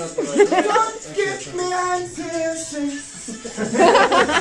Don't get me answers.